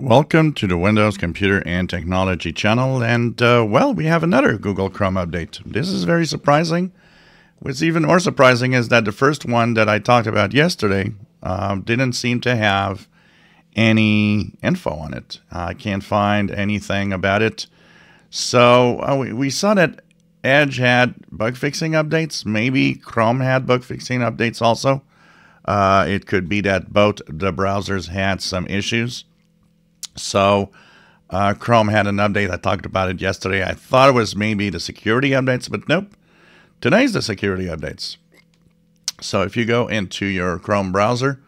Welcome to the Windows Computer and Technology channel. And, uh, well, we have another Google Chrome update. This is very surprising. What's even more surprising is that the first one that I talked about yesterday uh, didn't seem to have any info on it. I can't find anything about it. So uh, we, we saw that Edge had bug fixing updates. Maybe Chrome had bug fixing updates also. Uh, it could be that both the browsers had some issues. So uh, Chrome had an update. I talked about it yesterday. I thought it was maybe the security updates, but nope. Today's the security updates. So if you go into your Chrome browser,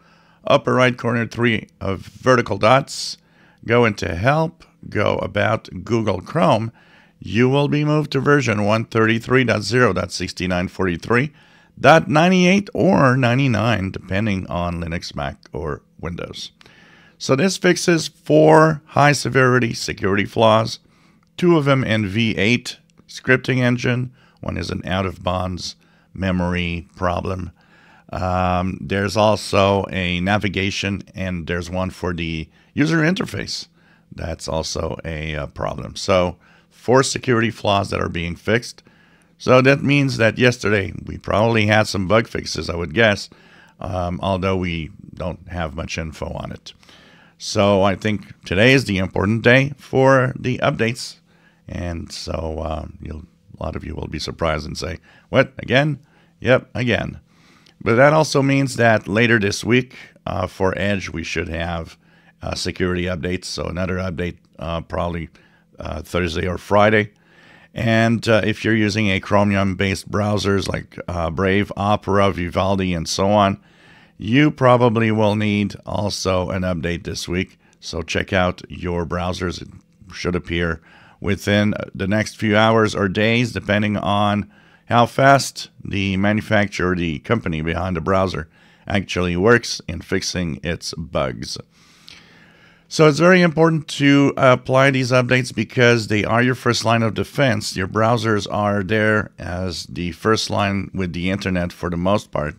upper right corner, three of vertical dots, go into Help, go About Google Chrome, you will be moved to version 133.0.6943.98 or 99, depending on Linux, Mac, or Windows. So this fixes four high severity security flaws, two of them in V8 scripting engine. One is an out of bounds memory problem. Um, there's also a navigation, and there's one for the user interface. That's also a, a uh, problem. So, four security flaws that are being fixed. So that means that yesterday we probably had some bug fixes, I would guess, um, although we don't have much info on it. So I think today is the important day for the updates. And so uh, a lot of you will be surprised and say, What, again? Yep, again. But that also means that later this week uh, for Edge, we should have uh, security updates. So another update uh, probably uh, Thursday or Friday. And uh, if you're using a Chromium based browsers like Brave, Opera, Vivaldi, and so on, you probably will need also an update this week. So check out your browsers. It should appear within the next few hours or days, depending on how fast the manufacturer, the company behind the browser, actually works in fixing its bugs. So it's very important to apply these updates because they are your first line of defense. Your browsers are there as the first line with the internet for the most part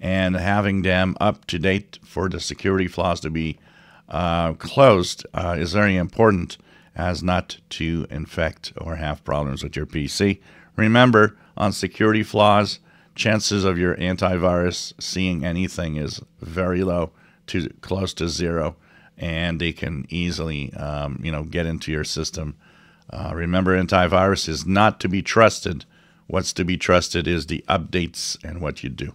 and having them up to date for the security flaws to be uh, closed uh, is very important as not to infect or have problems with your PC. Remember, on security flaws, chances of your antivirus seeing anything is very low to close to zero, and they can easily, um, you know, get into your system. Uh, remember, antivirus is not to be trusted. What's to be trusted is the updates and what you do.